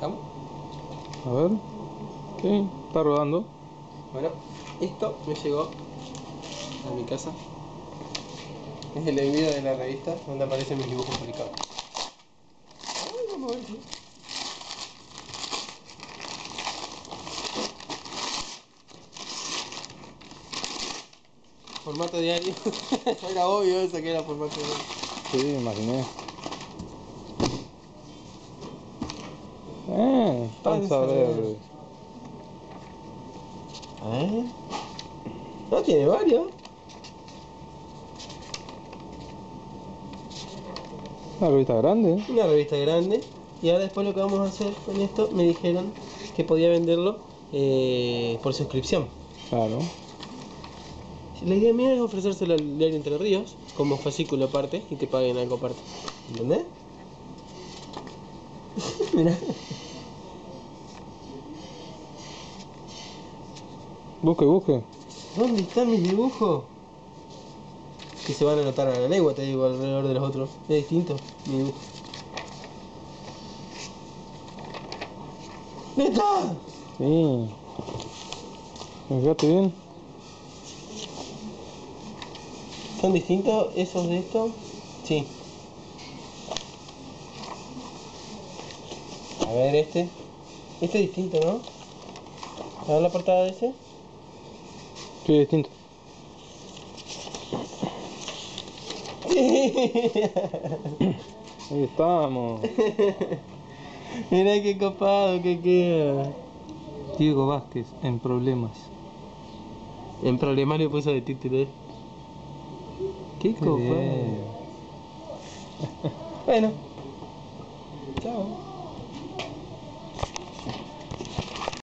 ¿Vamos? A ver. Sí, está rodando. Bueno, esto me llegó a mi casa. Es el envío de la revista donde aparecen mis dibujos publicados. Ay, vamos a ver si. Formato diario. Era obvio eso que era formato diario. Sí, imaginé. Eh, panza verde. ver. No, tiene varios. Una revista grande. ¿eh? Una revista grande. Y ahora después lo que vamos a hacer con esto, me dijeron que podía venderlo eh, por suscripción. Claro. La idea mía es ofrecérselo al diario Entre Ríos como fascículo aparte y te paguen algo aparte. ¿Entendés? Mira. Busque, busque. ¿Dónde están mis dibujos? Que se van a notar a la legua, te digo, alrededor de los otros. Es distinto mi dibujo. ¡Neta! Sí. Fíjate bien. ¿Son distintos esos de estos? Sí. A ver este. Este es distinto, ¿no? A ver la portada de ese. Sí, distinto. Ahí estamos. Mira qué copado que queda. Diego Vázquez en problemas. En problemas le puso de título. ¿eh? Qué copado. Bueno. Chao.